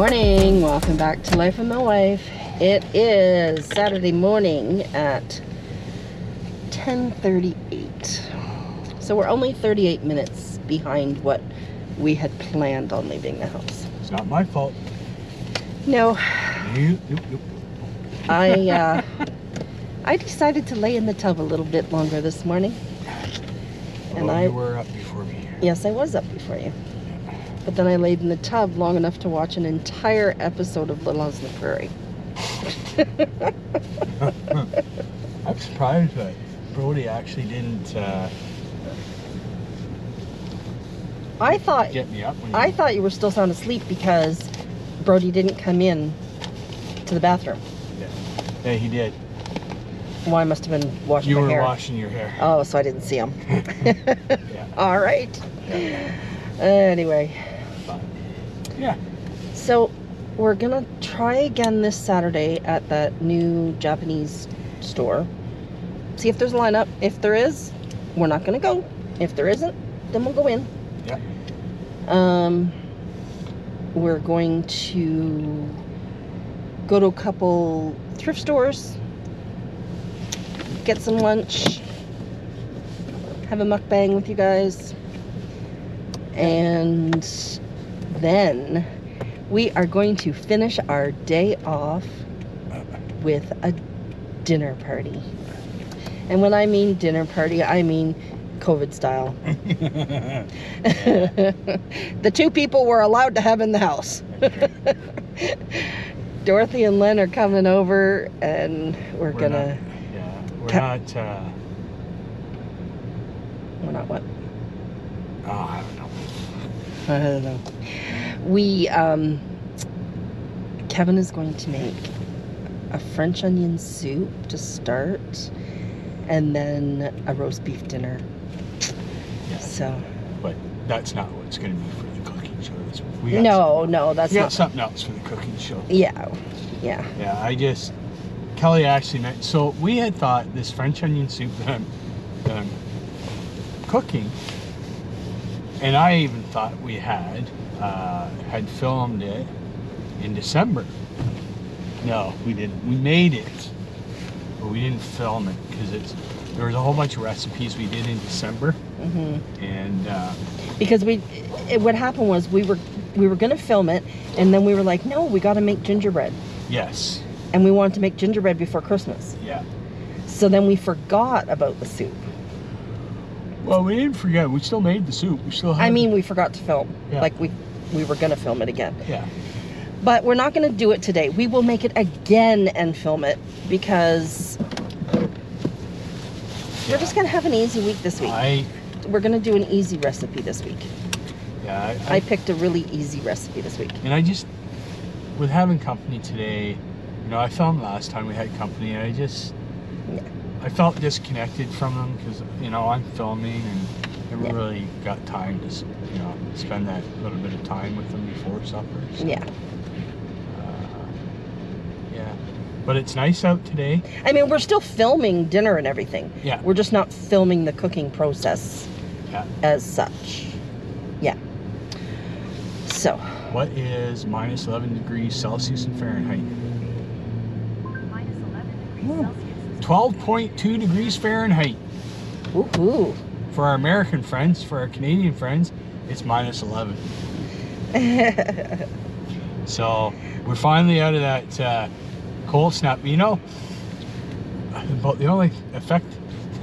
Good morning. Welcome back to Life with My Wife. It is Saturday morning at 10:38. So we're only 38 minutes behind what we had planned on leaving the house. It's not my fault. No, You, you, you. I uh, I decided to lay in the tub a little bit longer this morning. And I you were up before me. yes, I was up before you. But then I laid in the tub long enough to watch an entire episode of Little House on the Prairie. I'm surprised that Brody actually didn't uh, I thought get me up when I you- thought you were still sound asleep because Brody didn't come in to the bathroom. Yeah, he did. Well, I must have been washing You were hair. washing your hair. Oh, so I didn't see him. Yeah. All right. Anyway, yeah. so we're gonna try again this Saturday at that new Japanese store. See if there's a lineup. If there is, we're not gonna go. If there isn't, then we'll go in. Yeah. Um, we're going to go to a couple thrift stores, get some lunch, have a mukbang with you guys, and then we are going to finish our day off with a dinner party. And when I mean dinner party, I mean COVID style. the two people we're allowed to have in the house. Dorothy and Len are coming over, and we're, We're gonna. Not, yeah. We're not. Uh, We're not what? oh, I don't know. I don't know. We um. Kevin is going to make a French onion soup to start, and then a roast beef dinner. Yeah. So But that's not what's going to be for the cooking show. Week. We got no, no, that's Some, we got not. something else for the cooking show. Yeah, yeah. Yeah, I just Kelly actually meant so we had thought this French onion soup that I'm, that I'm cooking, and I even thought we had uh, had filmed it in December. No, we didn't. We made it, but we didn't film it because it's there was a whole bunch of recipes we did in December, hmm and uh, because we it, what happened was we were we were gonna film it and then we were like no we got to make gingerbread yes, and we wanted to make gingerbread before christmas yeah. so then we forgot about the soup Well, we didn't forget. We still made the soup. We still. Had i mean we forgot to film Yeah. like we we were gonna film it again yeah. but we're not gonna do it today we will make it again and film it because we're just gonna have an easy week this week I we're gonna do an easy recipe this week yeah. I, i picked a really easy recipe this week And I just, with having company today, you know, I filmed last time we had company, and I just, Yeah. I felt disconnected from them because, you know, I'm filming and never Yeah. really got time to, you know, spend that little bit of time with them before supper. so, yeah Uh, yeah. But it's nice out today. i mean we're still filming dinner and everything Yeah. We're just not filming the cooking process Yeah. as such. Yeah. So, What is minus 11 degrees Celsius in Fahrenheit? Minus 11 degrees Celsius. 12.2 degrees Fahrenheit. woohoo. For our American friends, for our Canadian friends, it's minus 11. So we're finally out of that uh, cold snap. You know, about the only effect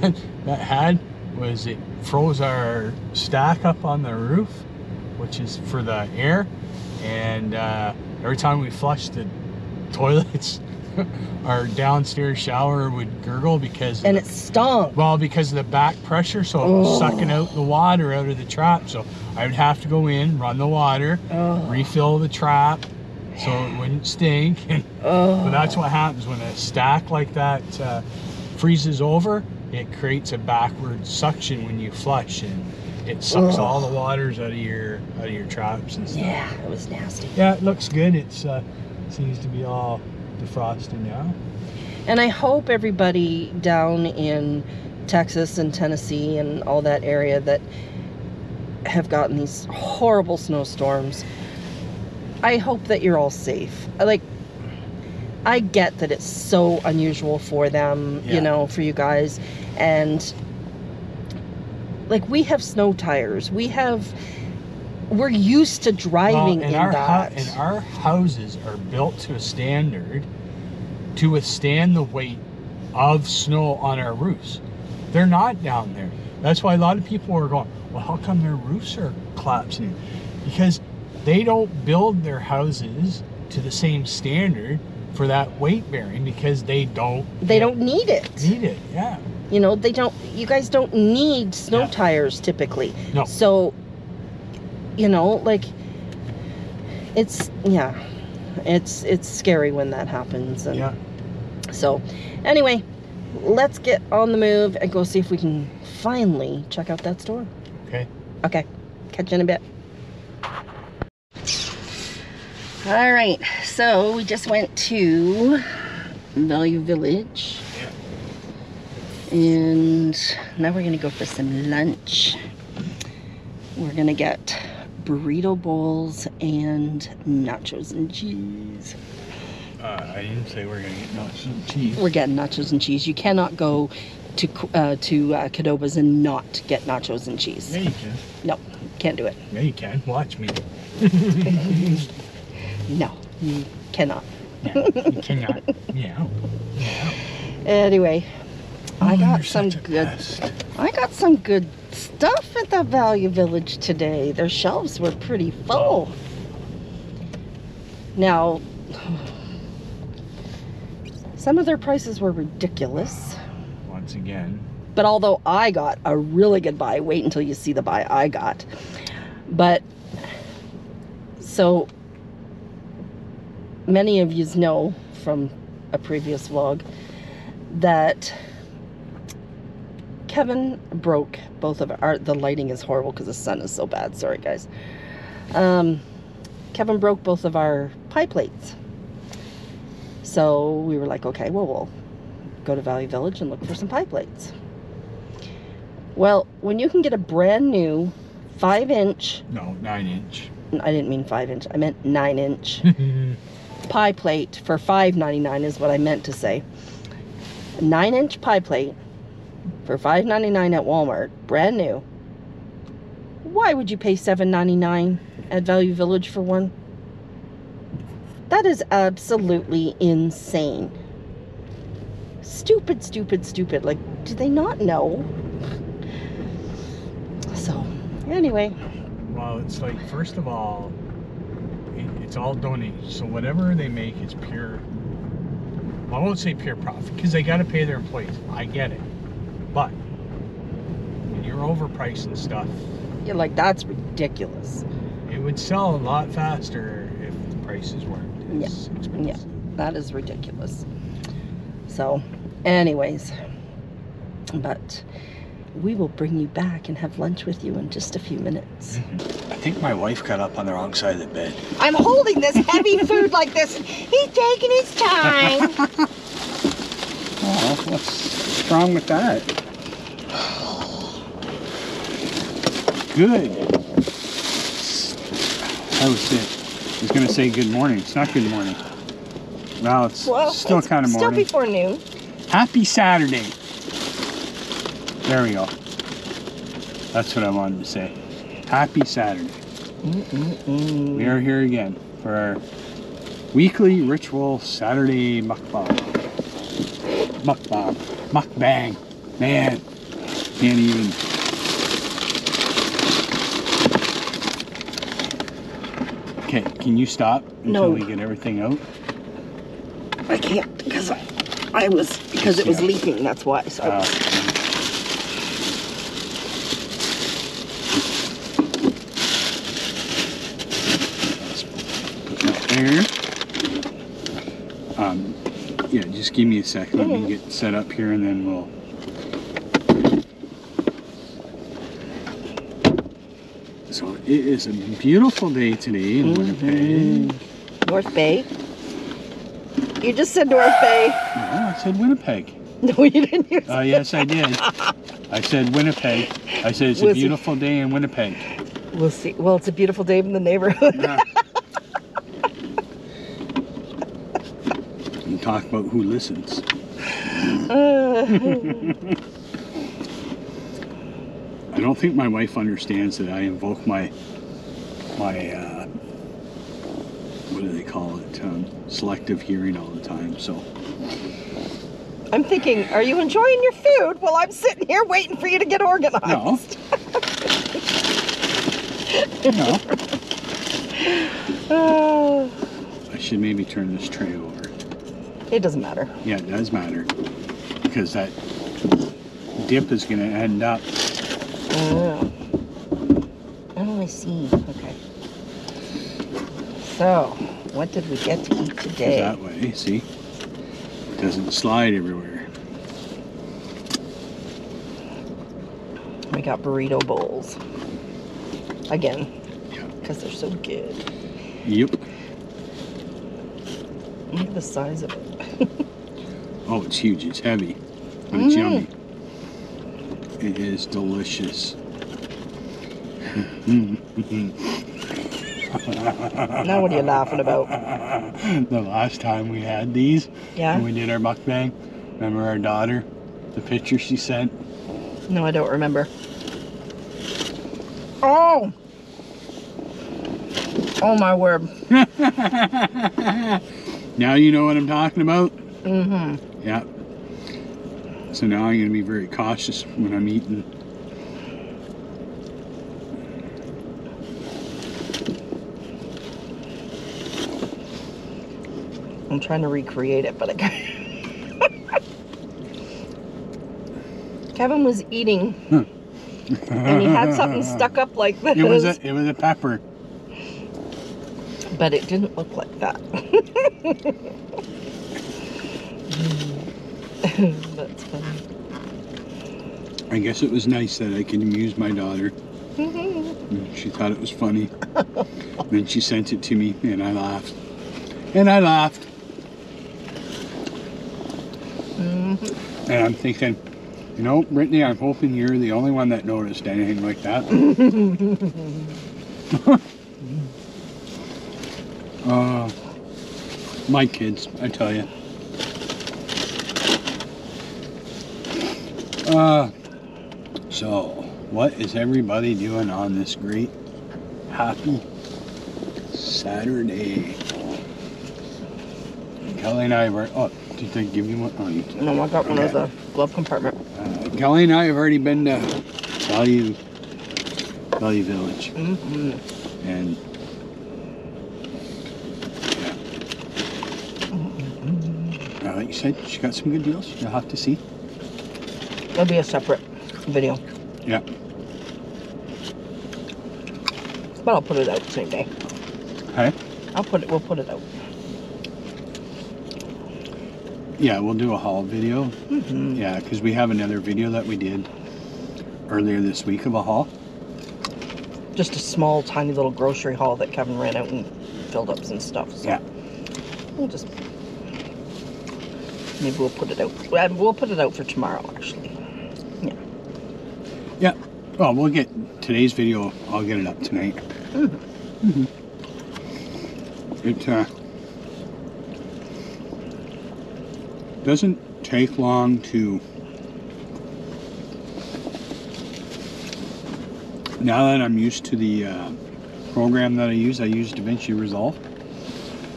that had was it froze our stack up on the roof, which is for the air. And uh, every time we flushed the toilets, our downstairs shower would gurgle because and it stunk. well, because of the back pressure, so it was sucking out the water out of the trap. So I would have to go in, run the water, Oh. refill the trap, so it wouldn't stink. And but that's what happens when a stack like that uh, freezes over. It creates a backward suction when you flush, and it sucks Ugh. all the waters out of your out of your traps and stuff. Yeah, it was nasty. Yeah, it looks good. It's uh, seems to be all defrosted now. And I hope everybody down in Texas and Tennessee and all that area that have gotten these horrible snowstorms I hope that you're all safe. Like, I get that it's so unusual for them, Yeah. you know, for you guys. And, like, we have snow tires. We have, we're used to driving and in our that. and our houses are built to a standard to withstand the weight of snow on our roofs. They're not down there. That's why a lot of people are going, well, how come their roofs are collapsing? Because they don't build their houses to the same standard for that weight bearing because they don't they don't need it. need it. Yeah. You know, they don't, you guys don't need snow Yeah. tires typically. No. So, you know, like, it's, yeah, it's, it's scary when that happens. And Yeah. so, anyway, let's get on the move and go see if we can finally check out that store. Okay. Okay, catch you in a bit. All right, so we just went to Value Village. And now we're gonna go for some lunch. We're gonna get burrito bowls and nachos and cheese. Uh, I didn't say we're gonna get nachos and cheese. We're getting nachos and cheese. You cannot go to uh, to uh, Cadoba's and not get nachos and cheese. Yeah, you can. No, can't do it. Yeah, you can. Watch me. No, you cannot. You cannot. Yeah. Yeah. Anyway, I Oh, got you're some good. I got some good stuff at the Value Village today. Their shelves were pretty full. Now, some of their prices were ridiculous. Once again. But although I got a really good buy, wait until you see the buy I got. But so many of you know from a previous vlog that Kevin broke both of our the lighting is horrible because the sun is so bad. Sorry guys. Um, Kevin broke both of our pie plates. So we were like, okay, well we'll go to Value Village and look for some pie plates. Well, when you can get a brand new five inch, No, nine inch. I didn't mean five inch, I meant nine inch pie plate for $5.99 is what I meant to say. A nine inch pie plate for $5.99 at Walmart, brand new. Why would you pay $7.99 at Value Village for one? That is absolutely insane. Stupid, stupid, stupid. Like, do they not know? So, anyway, well, it's like first of all, it, it's all donated. So whatever they make, it's pure. I won't say pure profit because they got to pay their employees. I get it, but when you're overpricing stuff, you're like, that's ridiculous. it would sell a lot faster if the prices weren't as expensive. yeah. That is ridiculous. So, anyways, but we will bring you back and have lunch with you in just a few minutes. I think my wife got up on the wrong side of the bed. I'm holding this heavy food like this. He's taking his time. Oh, what's wrong with that? Good. That was it. I was gonna say good morning. It's not good morning. Well, it's Well, still kind of morning. Still before noon. Happy Saturday. There we go. That's what I wanted to say. Happy Saturday. We are here again for our weekly ritual Saturday mukbang. Mukbang. Mukbang. Man, can't even. Okay, can you stop until No. we get everything out? I can't because I, I was because it was Yeah. leaking. That's why. So Uh, that there. Um, yeah, just give me a second. Let me get set up here and then we'll. So it is a beautiful day today in Winnipeg. North Bay. You just said North Bay. No, I said Winnipeg. No, you didn't. Use Uh, yes, I did. I said Winnipeg. I said it's a Was it- beautiful day in Winnipeg. We'll see. Well, it's a beautiful day in the neighborhood. Yeah. Talk about who listens. I don't think my wife understands that I invoke my my uh, what do they call it? Um, selective hearing all the time. So I'm thinking, are you enjoying your food? Well, I'm sitting here waiting for you to get organized. no, no. Uh, I should maybe turn this tray over. It doesn't matter. Yeah, it does matter because that dip is going to end up. Oh. Oh, I see. Okay. So, what did we get to eat today? that way. See, it doesn't slide everywhere. We got burrito bowls. Again, Yeah. because they're so good. Yep. Look at the size of it. Oh, it's huge. It's heavy, but it's Mm. yummy. It is delicious. Now, what are you laughing about? the last time we had these, Yeah? when we did our mukbang, remember our daughter, the picture she sent? No, I don't remember. Oh! Oh my word. Now you know what I'm talking about? Mm-hmm. Yeah. So now I'm going to be very cautious when I'm eating. I'm trying to recreate it, but I can't. Kevin was eating and he had something stuck up like this. It was a it was a pepper. but it didn't look like that. That's funny. I guess it was nice that I could amuse my daughter. She thought it was funny. then she sent it to me and I laughed. And I laughed. Mhm. And I'm thinking, you know, Brittany, I'm hoping you're the only one that noticed anything like that. uh, my kids, I tell you. Uh, so, what is everybody doing on this great, happy Saturday? Kelly and I were. Oh, did they give you one? Oh, you No, I got one of the glove compartment. uh, Kelly and I have already been to Value, Value Village, hmm and yeah. Uh, like you said, she got some good deals. You'll have to see. It'll be a separate video, Yeah. but I'll put it out the same day. Hey. I'll put it. We'll put it out. Yeah, we'll do a haul video. hmm Yeah, because we have another video that we did earlier this week of a haul. Just a small, tiny little grocery haul that Kevin ran out and filled up some stuff. So Yeah. We'll just maybe we'll put it out. We'll put it out for tomorrow, actually. Yeah. Well, we'll get today's video. I'll get it up tonight. It uh, doesn't take long to. Now that I'm used to the uh, program that I use, I use DaVinci Resolve.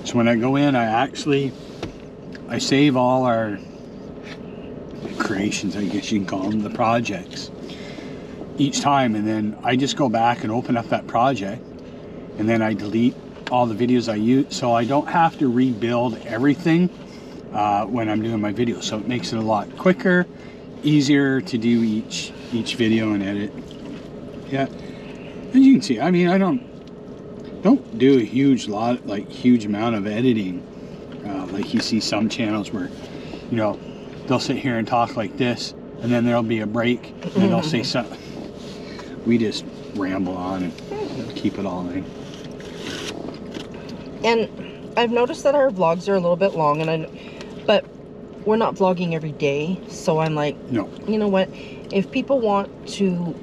So when I go in, I actually I save all our creations, I guess you can call them, the projects each time and then I just go back and open up that project and then I delete all the videos I use so I don't have to rebuild everything uh, when I'm doing my video. So it makes it a lot quicker easier to do each each video and edit. Yeah. As you can see I mean I don't don't do a huge lot like huge amount of editing. Uh, like you see some channels where you know they'll sit here and talk like this and then there'll be a break and they'll say something we just ramble on and keep it all in. And I've noticed that our vlogs are a little bit long, and I, but we're not vlogging every day, so I'm like, no. You know what? If people want to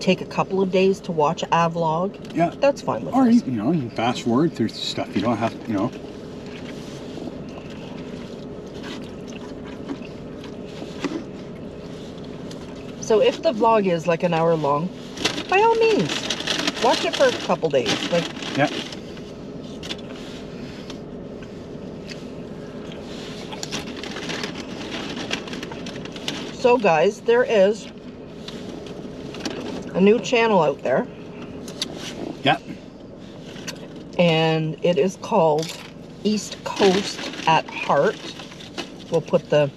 take a couple of days to watch a vlog, yeah, that's fine with or us. you know, you fast forward through stuff. You don't have, you know. So if the vlog is like an hour long, by all means, watch it for a couple days. Like Yeah. so guys, there is a new channel out there Yeah. and it is called East Coast at Heart. We'll put the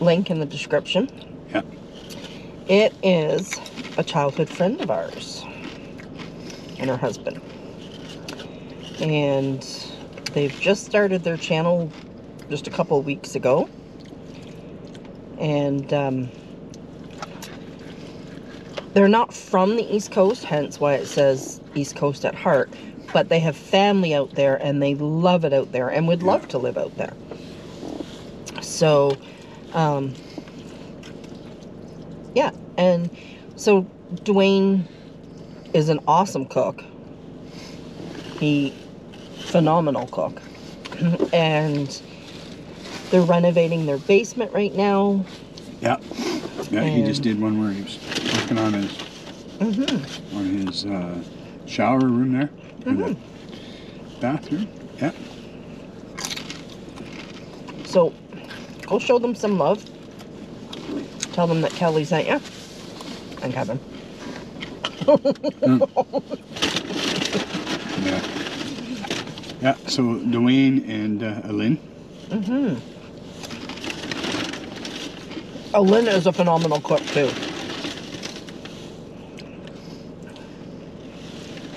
link in the description. Yeah. It is a childhood friend of ours and her husband. And they've just started their channel just a couple weeks ago. And um, they're not from the East Coast, hence why it says East Coast at Heart. But they have family out there and they love it out there and would love to live out there. So, um, yeah. And so Dwayne is an awesome cook. He, phenomenal cook. and they're renovating their basement right now. Yeah. Yeah, he just did one where he was working on his hmm on his uh, shower room there. or the bathroom. Yeah. So go show them some love. Tell them that Kelly sent you. And Kevin. Yeah. Yeah, so Dwayne and uh, Lynn. Mm-hmm. Oh, Lynn is a phenomenal cook too.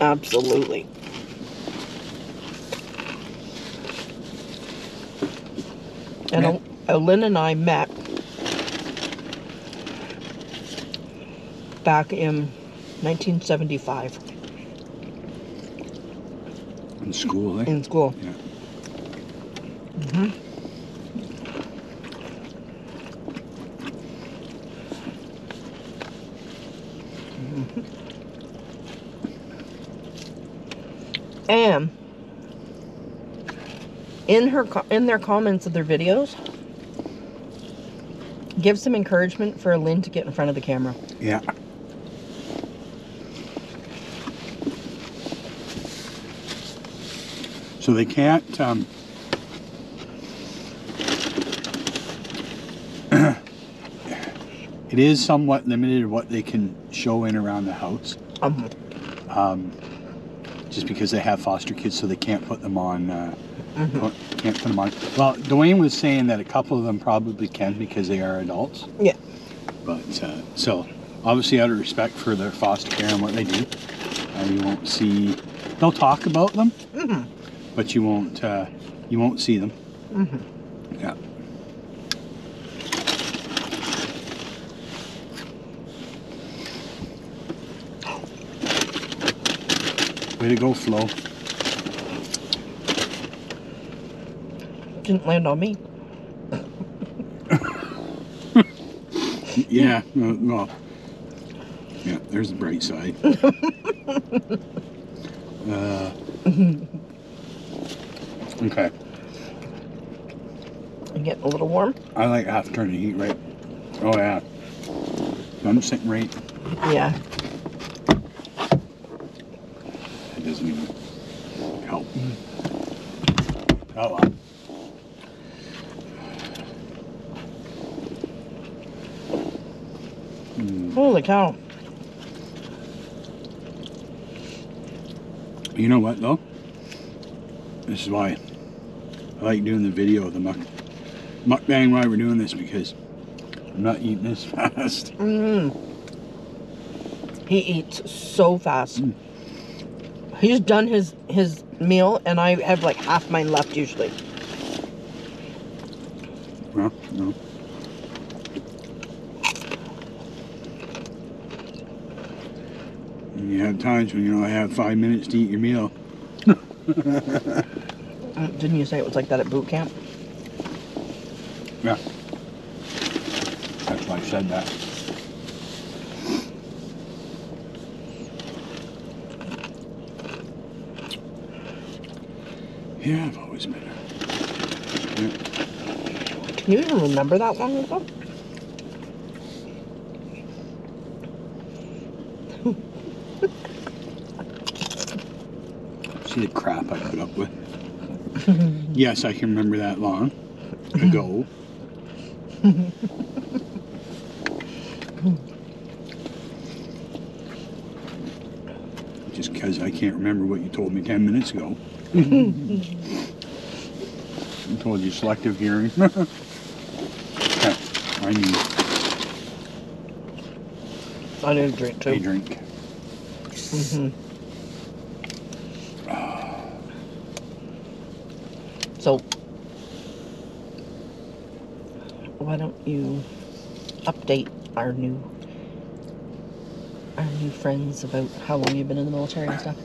Absolutely. And Yeah. uh, and I met back in 1975 in school, eh? in school. Yeah. Mm hmm And in her in their comments of their videos, give some encouragement for Lynn to get in front of the camera. Yeah. So they can't. Um, it is somewhat limited what they can show in around the house, Um, um, just because they have foster kids, so they can't put them on. Uh, mhm. Can't put them on. Well, Dwayne was saying that a couple of them probably can because they are adults. Yeah. But uh, so obviously out of respect for their foster care and what they do, uh, you won't see. They'll talk about them, Mhm. But you won't. Uh, you won't see them. Mhm. Yeah. Way to go, Flo. Didn't land on me. Yeah. Well. Yeah. There's the bright side. uh, okay. I'm getting a little warm. I like half turn the heat right. Oh yeah. I'm sitting right. Yeah. It doesn't even help. Oh well. Hmm. Holy cow. You know what though? This is why I like doing the video of the muck mukbang why we're doing this because I'm not eating this fast. Mm. He eats so fast. Mm. He's done his his meal, and I have like half mine left usually. Well, no. And you have times when you only have five minutes to eat your meal. Mm, Didn't you say it was like that at boot camp? Yeah. That's why I said that. Yeah, I've always been a. Yeah. Can you even remember that long ago? See the crap I put up with. yes, I can remember that long ago. Just because I can't remember what you told me 10 minutes ago. I told you selective hearing. I need I need a drink too. a drink. hmm So, why don't you update our new our new friends about how long you've been in the military and stuff?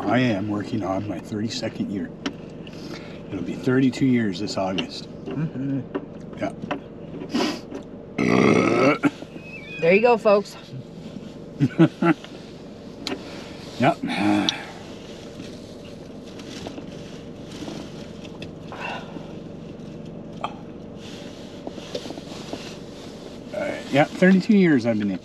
I am working on my 32nd year. It'll be 32 years this August. hmm Yeah. There you go, folks. Yep. Uh, yeah, 32 years I've been in.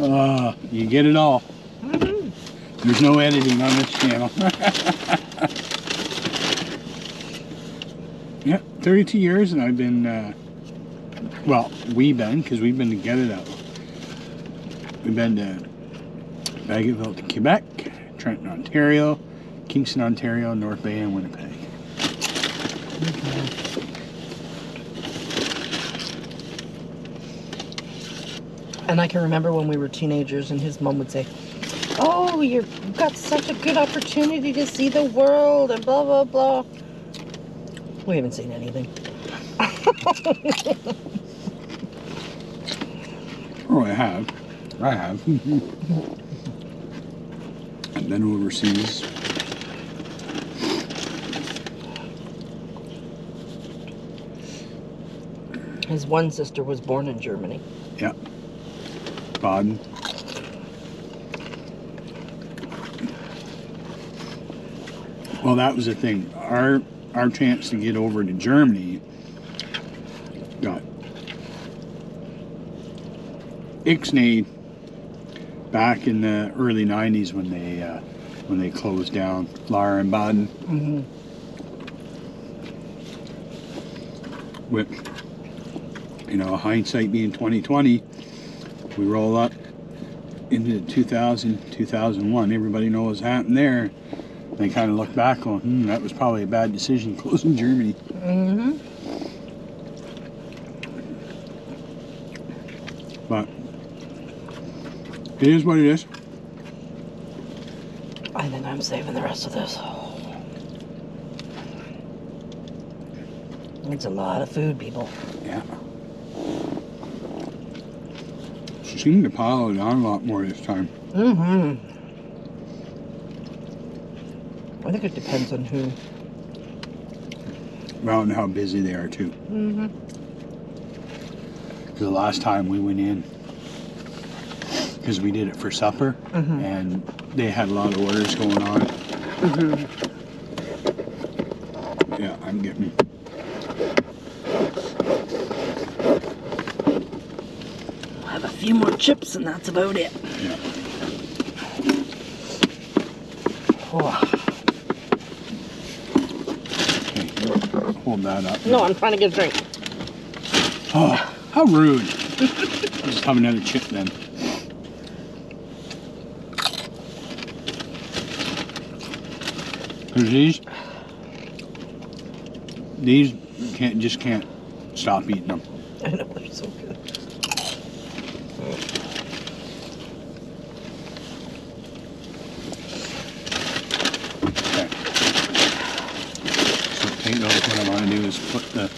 Uh, you get it all. There's no editing on this channel. yeah, 32 years, and I've been, uh, well, we've been, because we've been together that long. We've been to Bagotville to Quebec, Trenton, Ontario, Kingston, Ontario, North Bay, and Winnipeg. And I can remember when we were teenagers, and his mom would say, "Oh, you've got such a good opportunity to see the world," and blah blah blah. We haven't seen anything. Oh, I have. I have. I've overseas. His one sister was born in Germany. Yeah. Baden. Well, that was the thing. Our our chance to get over to Germany got ixnayed back in the early '90s when they uh, when they closed down Lahr and Baden. Mm-hmm. with you know hindsight being 2020 we roll up into 2000 2001 everybody knows what happened there they kind of look back on hmm, that was probably a bad decision closing germany Mm-hmm. but it is what it is I think I'm saving the rest of this. It's a lot of food, people. yeah she seemed to pile it on a lot more this time Mm-hmm. I think it depends on who. well and how busy they are too Mm-hmm. the last time we went in because we did it for supper Mhm. and they had a lot of orders going on Mm-hmm. Yeah, I'm getting. I have a few more chips, and that's about it. Yeah. Oh. Okay, hold that up. No, I'm trying to get a drink. Oh, how rude. Just have another chip then. These, these can't just can't stop eating them. I know they're so good. Okay. So take those. What I want to do is put the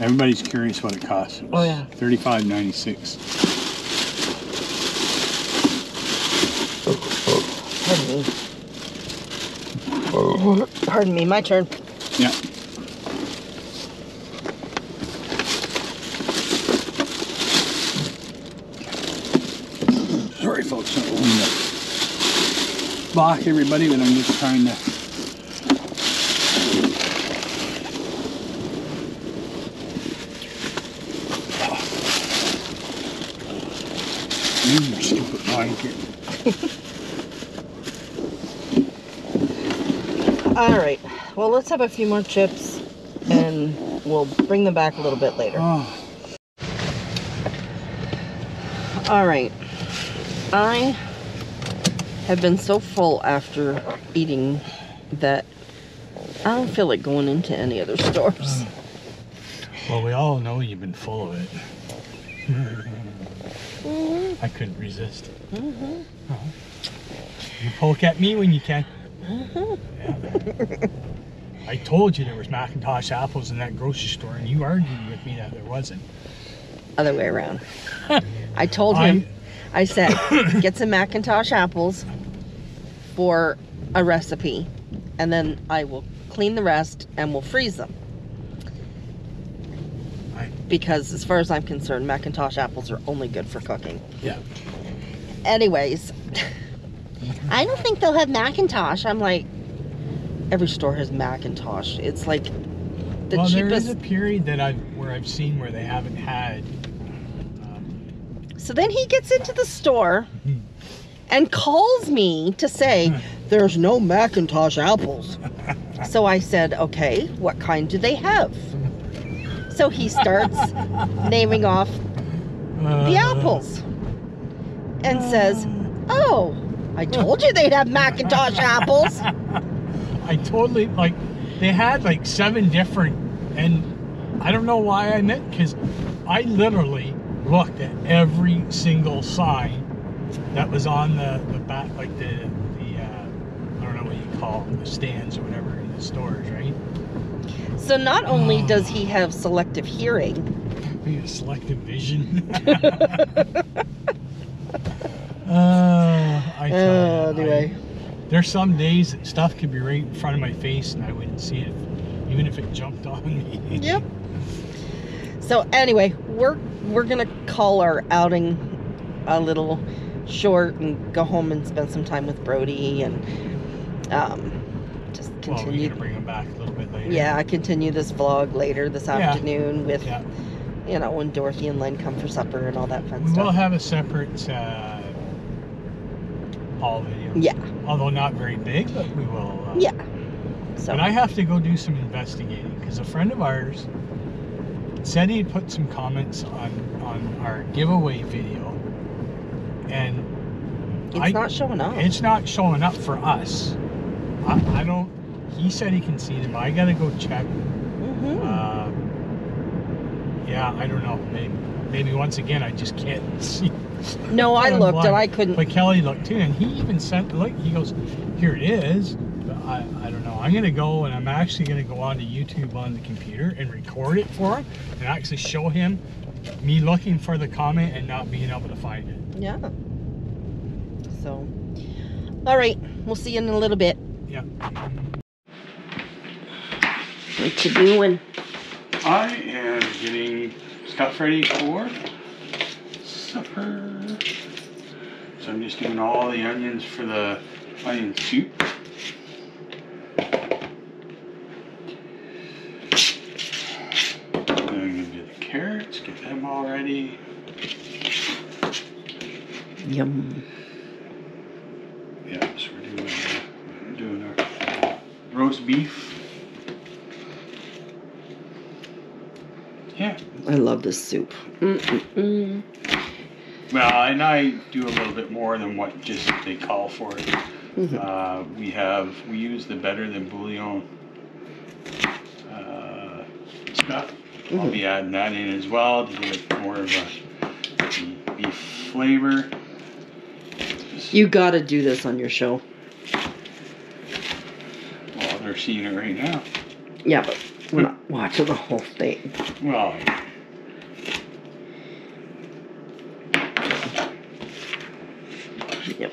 Everybody's curious what it costs. It Oh, yeah. Thirty-five ninety-six. Pardon me. Pardon me, my turn. Yeah. Sorry, folks. I'm going to block everybody, but I'm just trying to you stupid blanket. Let's have a few more chips, and we'll bring them back a little bit later. Oh, All right. I have been so full after eating that I don't feel like going into any other stores. Well, we all know you've been full of it. I couldn't resist. Uh-huh. You poke at me when you can. Yeah. I told you there was McIntosh apples in that grocery store, and you argued with me that there wasn't. Other way around. I told him, I said, get some McIntosh apples for a recipe, and then I will clean the rest and we'll freeze them. I- Because, as far as I'm concerned, McIntosh apples are only good for cooking. Yeah. Anyways, I don't think they'll have McIntosh. I'm like, every store has McIntosh. It's like the well, there cheapest. is a period that I've where I've seen where they haven't had. Um, So then he gets into the store Mhm. and calls me to say, There's no McIntosh apples. so I said, Okay, what kind do they have? So he starts naming off the uh, apples and says, Oh, I told you they'd have McIntosh apples. I totally like they had like seven different and I don't know why I meant because I literally looked at every single sign that was on the, the back like the the uh, I don't know what you call them, the stands or whatever in the stores, right? So not only does he have selective hearing, Maybe a selective vision. uh, I tell uh, anyway. I- there's some days that stuff could be right in front of my face and I wouldn't see it, even if it jumped on me. Yep. So anyway, we're we're gonna call our outing a little short and go home and spend some time with Brody and um, just Well, continue. gonna bring them back a little bit later. yeah, I continue this vlog later this Yeah. afternoon with Yeah. you know when Dorothy and Len come for supper and all that fun stuff. We will have a separate uh, haul video. Yeah, Although not very big, but we will. Uh, yeah. So But I have to go do some investigating because a friend of ours said he'd put some comments on on our giveaway video, and it's I- not showing up. it's not showing up for us. I, I don't. He said he can see them. but I gotta go check. Mm -hmm. Uh, yeah, I don't know. Maybe, maybe once again I just can't see. No, I I'm looked and. I couldn't. But Kelly looked too, and he even sent look. He goes, "Here it is." But I, I don't know. I'm gonna go, and I'm actually gonna go onto YouTube on the computer and record it for him, and actually show him me looking for the comment and not being able to find it. Yeah. So, all right, we'll see you in a little bit. Yeah. What you doing? I am getting stuff ready for supper. So I'm just doing all the onions for the onion soup. Then I'm gonna do the carrots, get them all ready. Yum. Yeah, so we're doing, uh, doing our roast beef. Yeah, I love this soup. Mm-mm-mm. Well, and I do a little bit more than what just they call for. Mhm. Uh, we have we use the better than bouillon uh, stuff. I'll be adding that in as well to give it more of a beef flavor. You gotta do this on your show. Well, they're seeing it right now. Yeah, but we're not watching the whole thing. Well, Yep.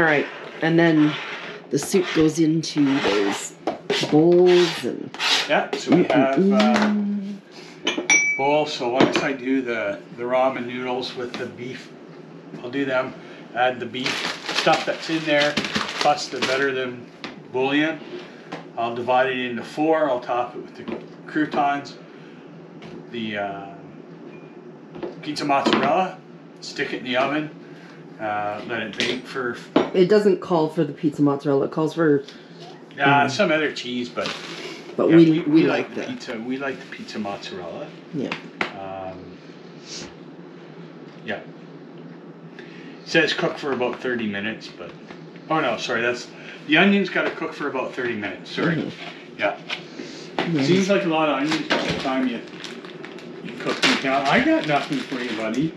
All right, and then the soup goes into those bowls and. yeah. So we have uh, bowl. So once I do the the ramen noodles with the beef, I'll do them. Add the beef stuff that's in there, plus the better than bouillon. I'll divide it into four. I'll top it with the croutons, the uh, pizza mozzarella, stick it in the oven, uh, let it bake for It doesn't call for the pizza mozzarella. It calls for, uh, some other cheese, but but yeah, we, we, like the the pizza. We like the pizza mozzarella. yeah. Um, yeah. Says cook for about 30 minutes, but oh no, sorry, that's the onions got to cook for about 30 minutes. Sorry. Mhm. Yeah. Yeah. Seems like a lot of onions by the time you you cook them down. I got nothing for you, buddy.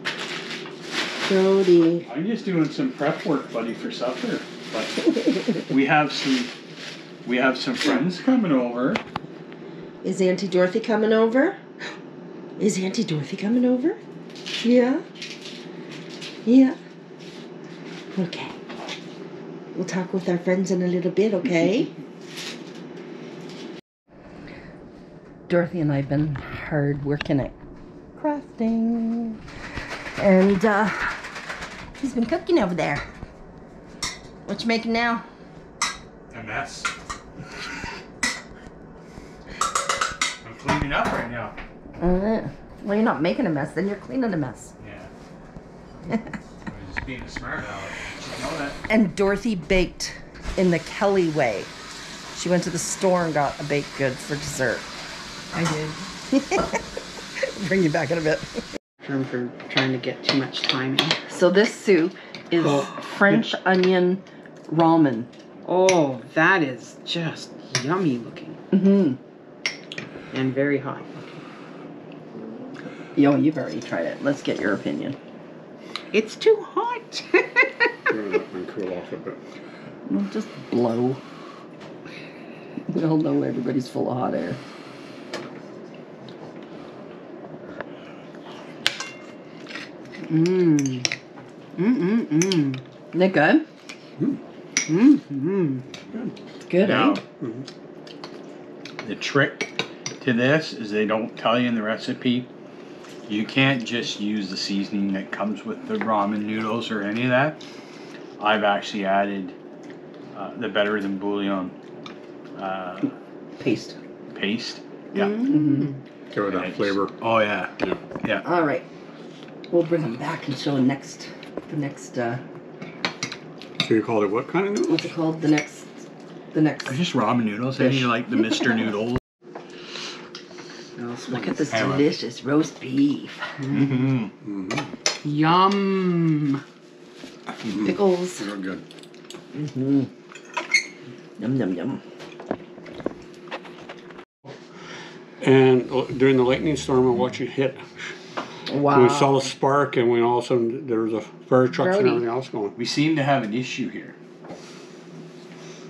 Jody. I'm just doing some prep work, buddy, for supper. But we have some we have some friends coming over. Is Auntie Dorothy coming over? Is Auntie Dorothy coming over? Yeah. Yeah. Okay. We'll talk with our friends in a little bit, okay? Dorothy and I have been hard working at crafting. And uh he's been cooking over there. What you making now? A mess. I'm cleaning up right now. Uh, well, you're not making a mess, then you're cleaning a mess. Yeah. I'm just being smart about it. You know that. And Dorothy baked in the Kelly way. She went to the store and got a baked good for dessert. I did. Bring you back in a bit. Term for trying to get too much time in. So this soup is French onion ramen. Oh, that is just yummy looking Mm-hmm. and very hot. Yo, you've already tried it. Let's get your opinion. It's too hot. cool off a bit. Well, just blow. We all know everybody's full of hot air. Mmm. Mm mm mm. Isn't it good? Mm mm. It's good, Now, eh? the trick to this is they don't tell you in the recipe. You can't just use the seasoning that comes with the ramen noodles or any of that. I've actually added uh, the better than bouillon uh, Paste. paste. Yeah. Mm-hmm. Give it And that flavor. Oh yeah. Yeah. All right. We'll bring them back and show next, the next, uh, So you called it what kind of noodles? what's it called? The next, the next. They're just ramen noodles. Any Fish. like the Mister Noodles. Look at this Hang delicious roast beef. mm-hmm. Yum. Pickles. Real good. Mm-hmm. Yum, yum, yum. And uh, during the lightning storm, I watched it hit. Wow. We saw a spark, and we all of a sudden there was a fire trucks and Brody. everything else going. We seem to have an issue here.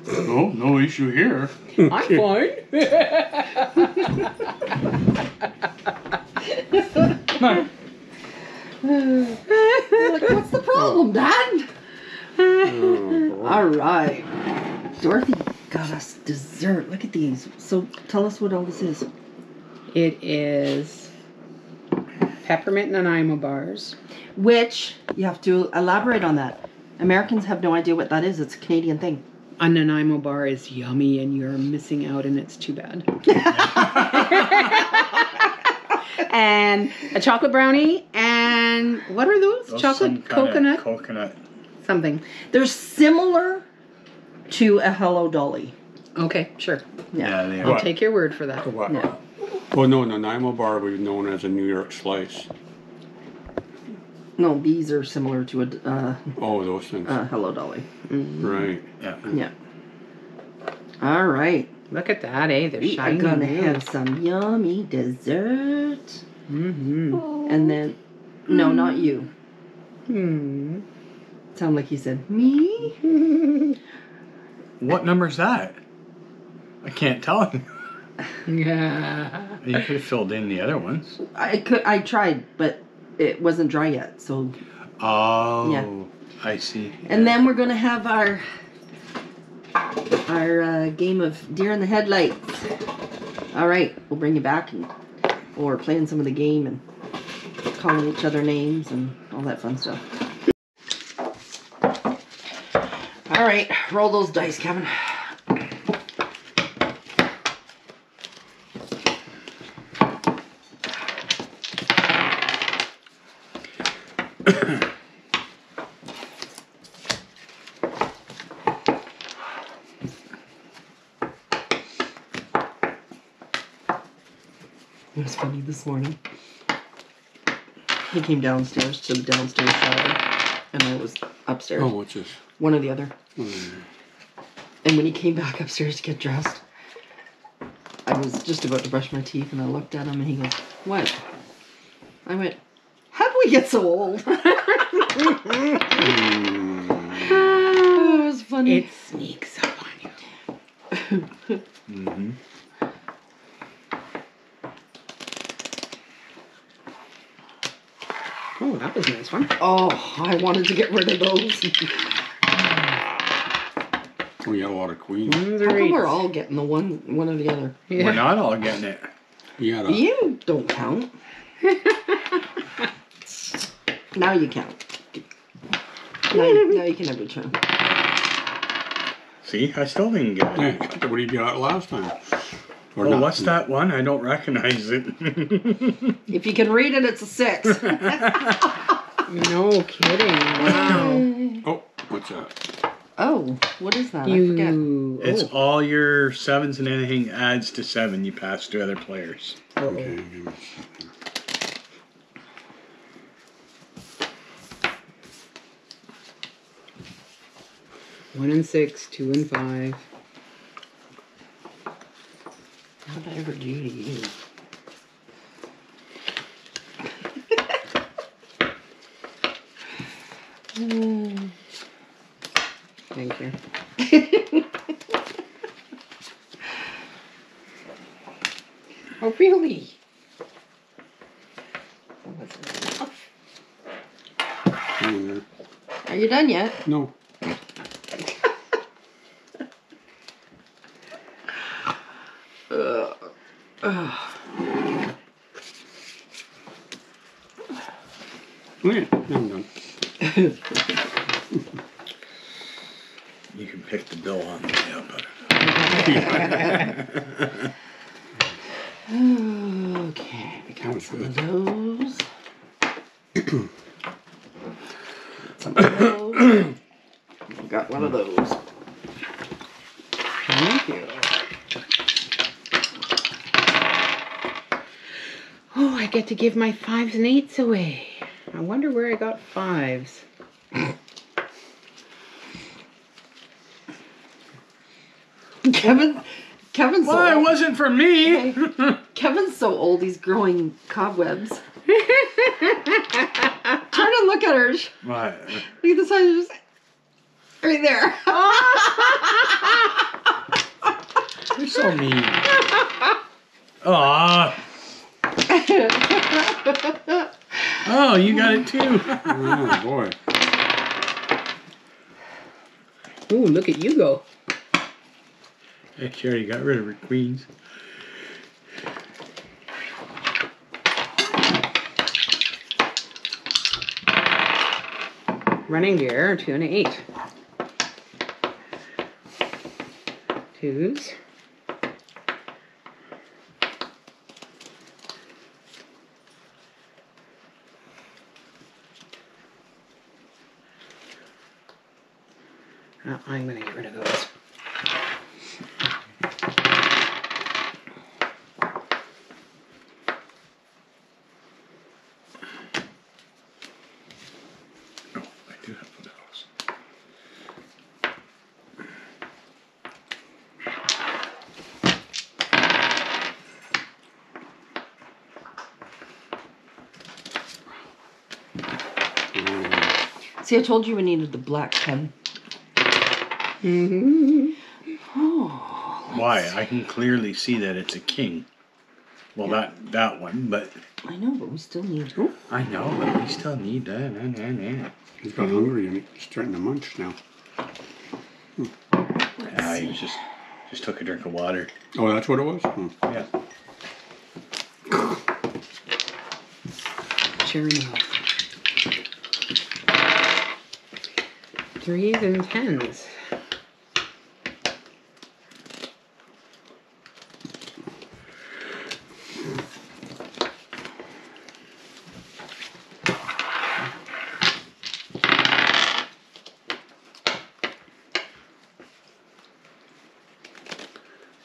No, no issue here. I'm fine. like, what's the problem, oh. Dad? Oh. All right. Dorothy got us dessert. Look at these. So tell us what all this is. It is peppermint Nanaimo bars. Which, you have to elaborate on that. Americans have no idea what that is. It's a Canadian thing. A Nanaimo bar is yummy and you're missing out and it's too bad. and a chocolate brownie and what are those? Those chocolate coconut Coconut. something. They're similar to a Hello Dolly. Okay, sure. Yeah, they I'll are. take your word for that. What? Yeah. Oh no, Nanaimo bar was known as a New York slice. No, these are similar to a uh, Oh, those things. uh, Hello Dolly. right. Yeah. Yeah. All right. Look at that, eh? They're We are shiny. gonna have some yummy dessert. Mm-hmm. And then, no, not you. Hmm. Sound like you said me. What number's that? I can't tell. Yeah. you could have filled in the other ones. I could. I tried, but it wasn't dry yet. So, Oh. Yeah. I see. and then we're gonna have our our uh, game of deer in the headlights. All right, we'll bring you back, and or playing some of the game and calling each other names and all that fun stuff. All right, roll those dice, Kevin. It was funny this morning. He came downstairs to the downstairs shower, and I was upstairs. Oh, what's this? One or the other. Hmm. And when he came back upstairs to get dressed, I was just about to brush my teeth and I looked at him and he goes, What? I went, we get so old? oh, it was funny. It sneaks up on you. Mm-hmm. Oh, that was a nice one. oh, I wanted to get rid of those. We got a lot of queens. How come we're all getting the one one or the other? Yeah. We're not all getting it. You got a, You don't count. now you count. Now, you- now you can have your turn. See, I still didn't get Yeah, it. what did you got last time? Or Well, what's that one? I don't recognize it. If you can read it, it's a six. No kidding. Wow. Oh, what's that? oh, what is that? I forget. it's oh. all your sevens and anything adds to seven you pass to other players. Okay, give me One and six, two and five. How did I ever do to you? Thank you. oh, really? That wasn't enough. Hang. Are you done yet? No. Yeah, I'm done. You can pick the bill on the way up. Okay, we got That was some of those. some of those. We got one of those. Thank you. Oh, I get to give my fives and eights away. I wonder where I got fives. Kevin, Kevin's so Well, it old. wasn't for me. Kevin's so old. He's growing cobwebs. Trying to look at her. Look What? at the size. Just right there. You're so mean. Aw. Oh, you got it too. Oh, boy. Ooh, look at you go. Hey, she already got rid of her queens. Running gear, two and an eight. Twos. Oh, I'm gonna get rid of those. Oh, I do have one of those. See, I told you we needed the black pen. Why? I can clearly see that it's a king. Well, that that one, but I know, but we still need. I know, but we still need that. Nah, nah, nah. He's got hungry and he's starting to munch now. Ah, he just just took a drink of water. Oh, that's what it was? Hmm. Yeah. Sure enough. threes and tens.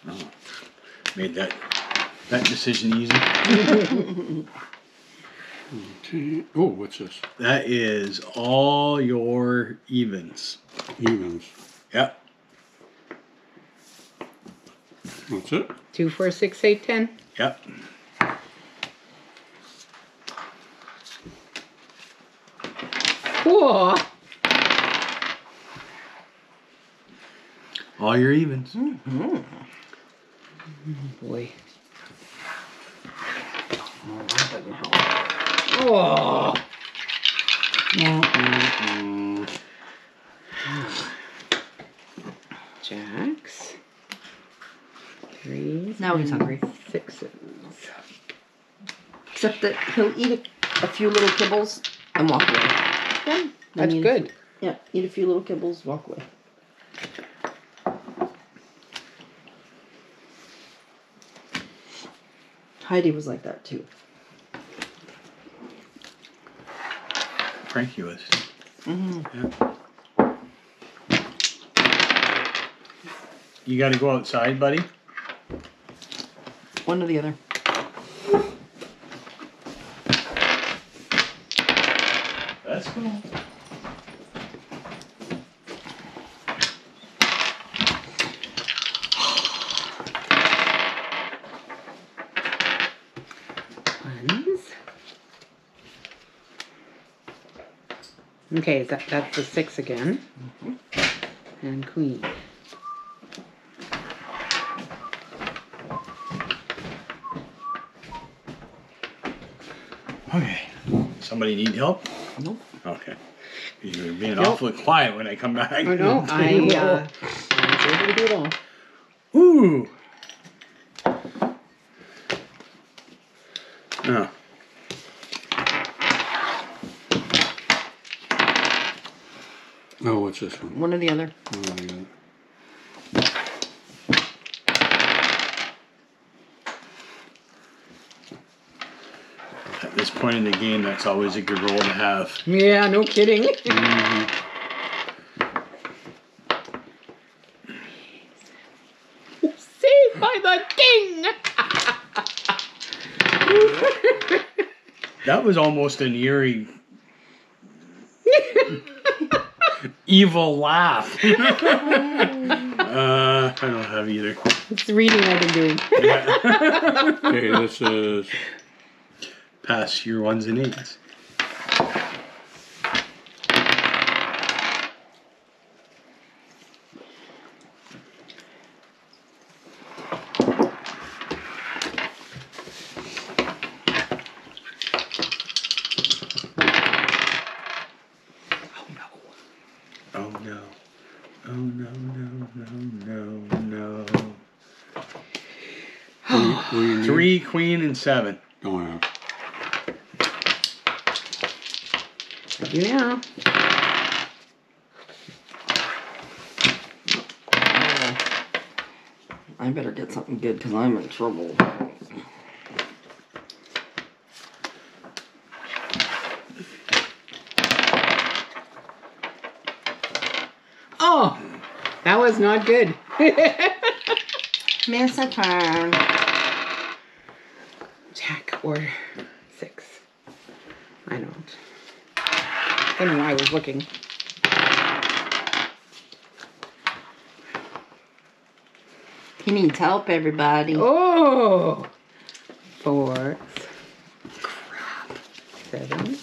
Oh, made that that decision easy. Okay. Oh, what's this? That is all your evens. Evens. Yep. That's it. Two, four, six, eight, ten. Yep. Whoa. All your evens. Mm-hmm. Boy. Oh. Jacks. Threes. Now he's and hungry. Sixes. Except that he'll eat a, a few little kibbles and walk away. That's Then you- good. Yeah, eat a few little kibbles, walk away. Heidi was like that too. Frankie was. Mm-hmm. Yeah. You got to go outside, buddy. One or the other. That's cool. Ones. Okay, that, that's the six again. And queen. Okay. Somebody need help? Nope. Okay. You're being awfully quiet when I come back. Oh no, I uh, I was able to do it all. Ooh. Oh. Oh, what's this one? One or the other. Oh, I got it. At this point in the game, that's always a good roll to have. Yeah, no kidding. Saved by the king. That was almost an eerie, evil laugh. uh, I don't have either. It's the reading I've been doing. Okay, this is Pass your ones and eights. Oh no. Oh no, no, no, no, no. what do you need? Three, queen, and seven. Oh, yeah. I do now. I better get something good because I'm in trouble. Oh, that was not good. Miss a turn. Or six. I don't. I don't know why I was looking. He needs help, everybody. Oh, fours. Crap. Seven.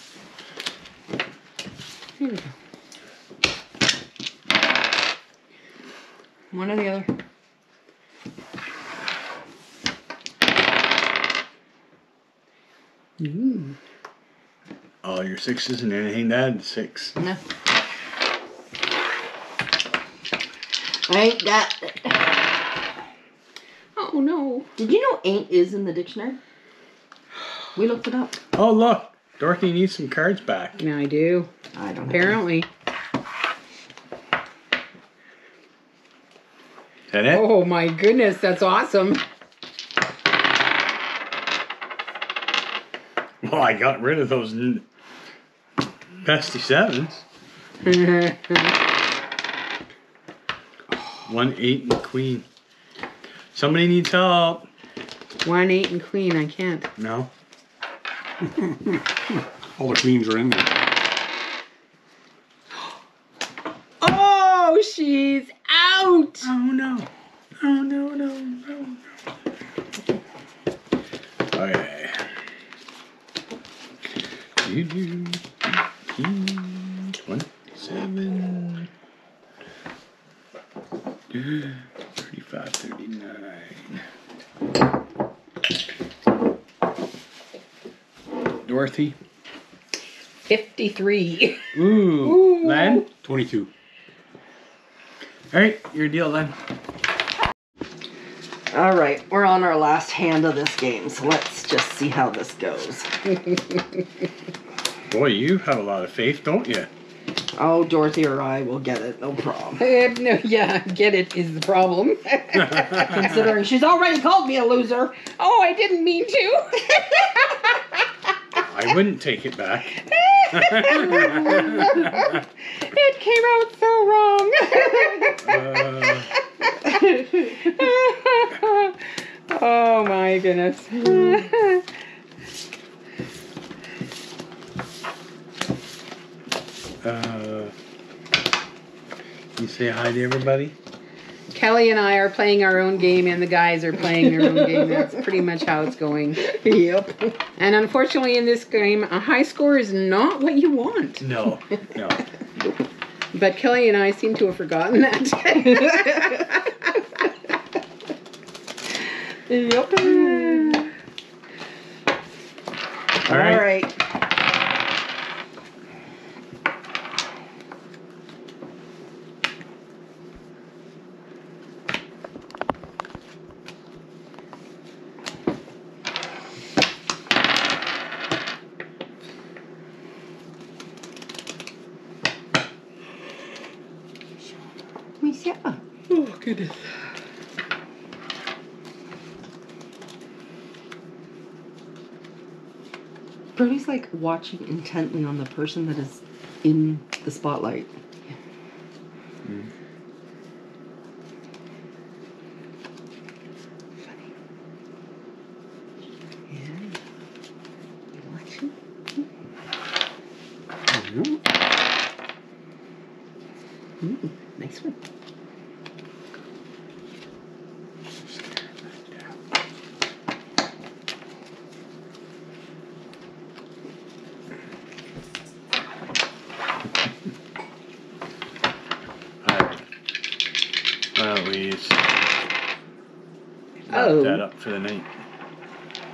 Here we go. One or the other. Mm. All your sixes and anything to add to six. No. I ain't got it. Oh no. Did you know ain't is in the dictionary? We looked it up. Oh look, Dorothy needs some cards back. Yeah, I do. I don't. Apparently. Is that it? Oh my goodness, that's awesome. Well, I got rid of those pesty sevens. One, eight, and queen. Somebody needs help. One, eight, and queen. I can't. No. All the queens are in there. Oh, she's out. Oh no. Oh no no no no. Okay. You do. Twenty-seven. Thirty-five, thirty-nine. Dorothy. 53. Ooh. Len. 22. All right, your deal, Len. All right, we're on our last hand of this game, so let's just see how this goes. Boy, you have a lot of faith, don't you? Oh, Dorothy or I will get it, no problem. Eh, no, yeah, get it is the problem. Considering she's already called me a loser. oh, I didn't mean to. I wouldn't take it back. It came out so wrong. Uh, oh my goodness. uh, you say hi to everybody? Kelly and I are playing our own game, and the guys are playing their own game. That's pretty much how it's going. Yep. And unfortunately, in this game, a high score is not what you want. No, no. But Kelly and I seem to have forgotten that. Yep. All right. All right. Yeah. oh, goodness. Brody's like watching intently on the person that is in the spotlight. Yeah. Mm. You watching? Ooh, nice one. All right. Why don't we s- wrap Oh. that up for the night?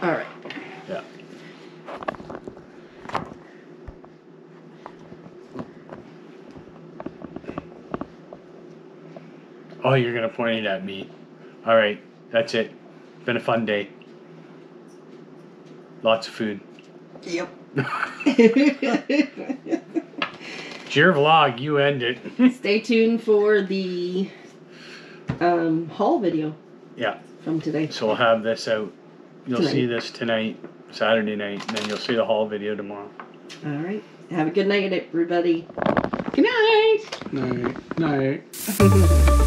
All right. Yeah. Oh, you're gonna point it at me. All right, that's it. Been a fun day. Lots of food. Yep. It's your vlog. You end it. Stay tuned for the um, haul video yeah. from today. So we'll have this out. You'll Tonight. see this tonight, Saturday night, and then you'll see the haul video tomorrow. All right. Have a good night, everybody. Good night. Night. Night.